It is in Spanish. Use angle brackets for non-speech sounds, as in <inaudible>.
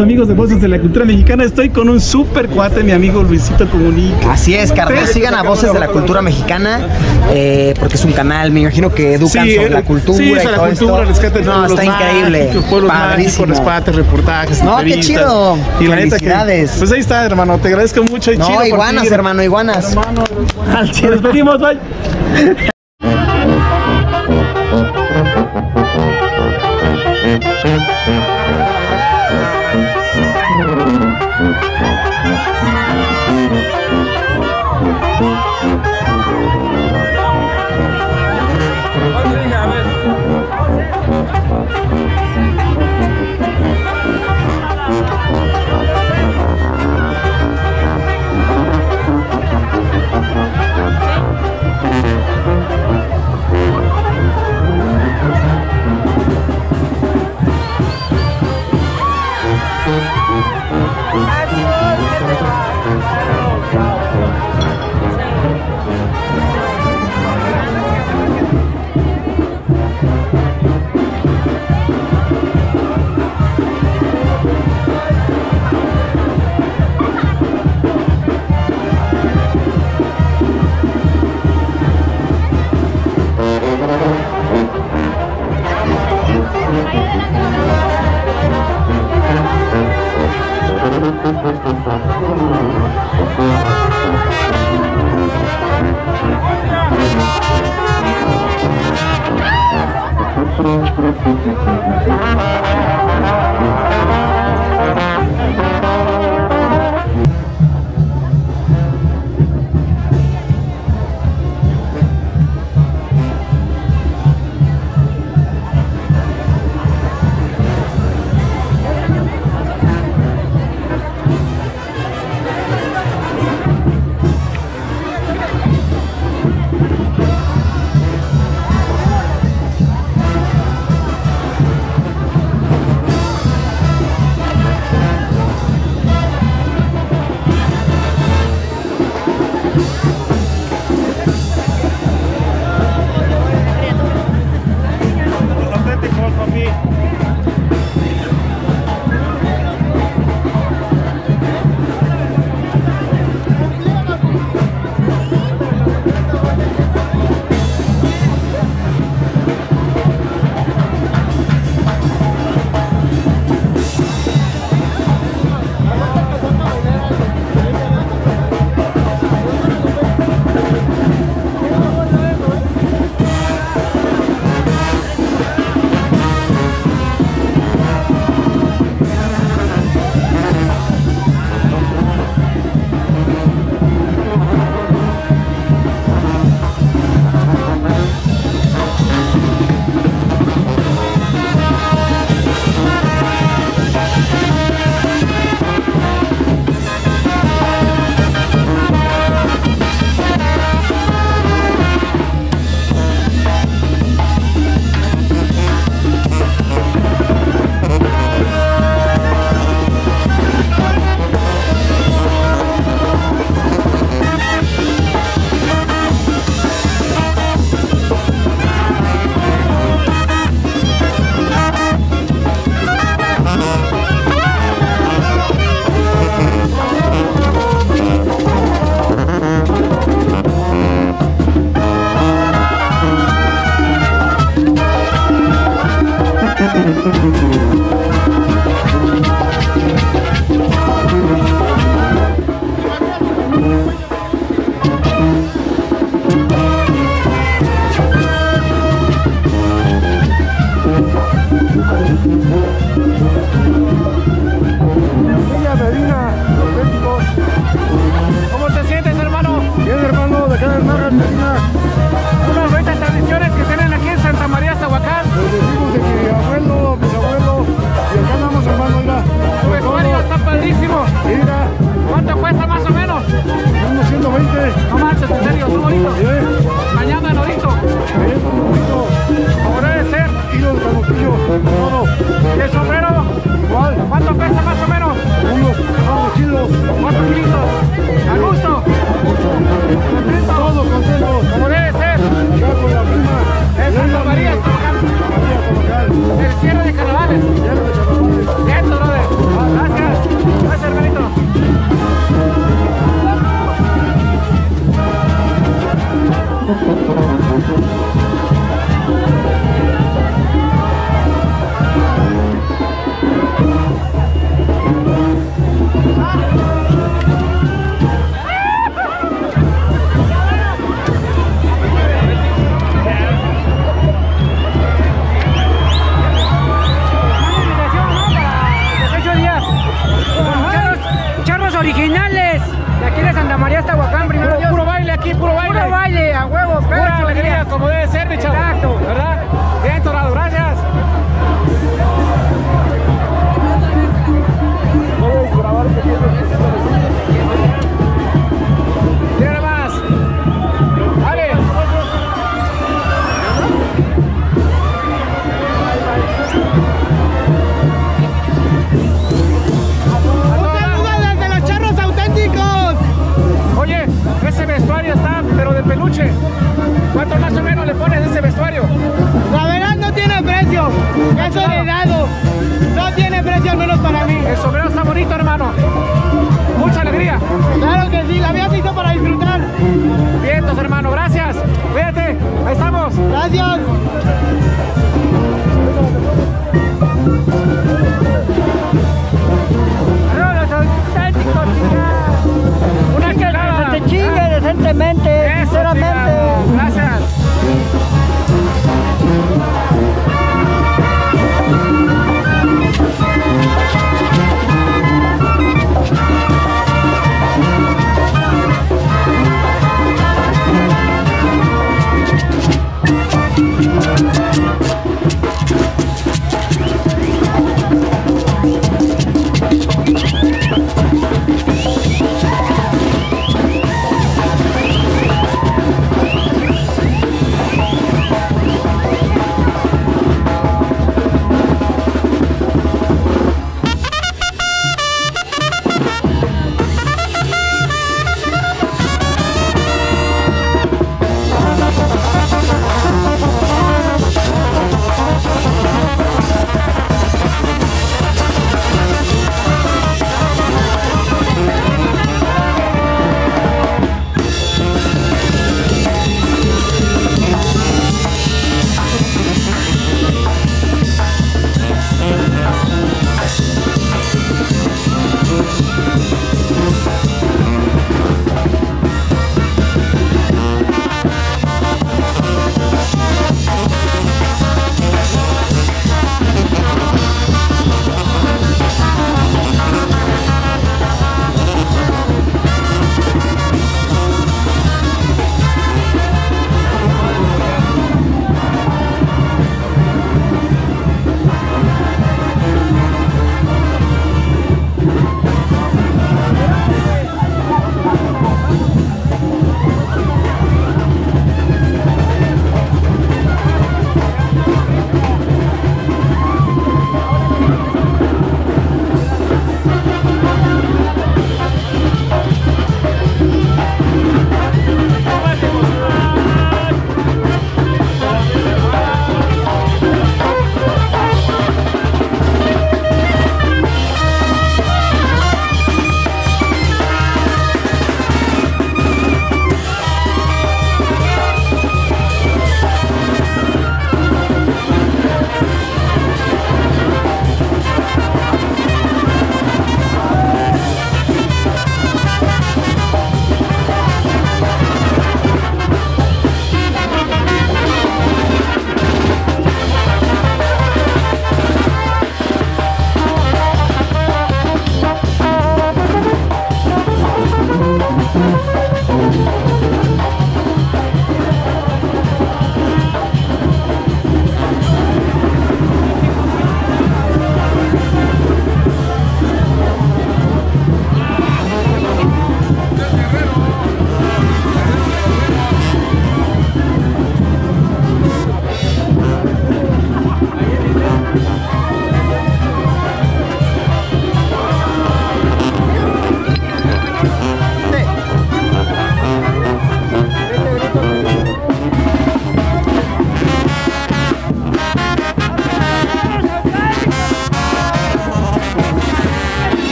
amigos de Voces de la Cultura Mexicana. Estoy con un súper cuate, mi amigo Luisito Comunica. Así es, carnal. Sigan a Voces de la Cultura Mexicana, eh, porque es un canal, me imagino que educan sí, sobre la eh, cultura. Sí, sobre la todo cultura, rescate No, está increíble. Pueblos Padrísimo. reportajes, No, qué chido. Y la neta Pues ahí está, hermano. Te agradezco mucho. Y no, chido iguanas, hermano, iguanas. Hermano, iguanas. Nos despedimos, bye. <laughs> el cierre de carnavales. Cierre de Gracias. Gracias, hermanito. <laughs>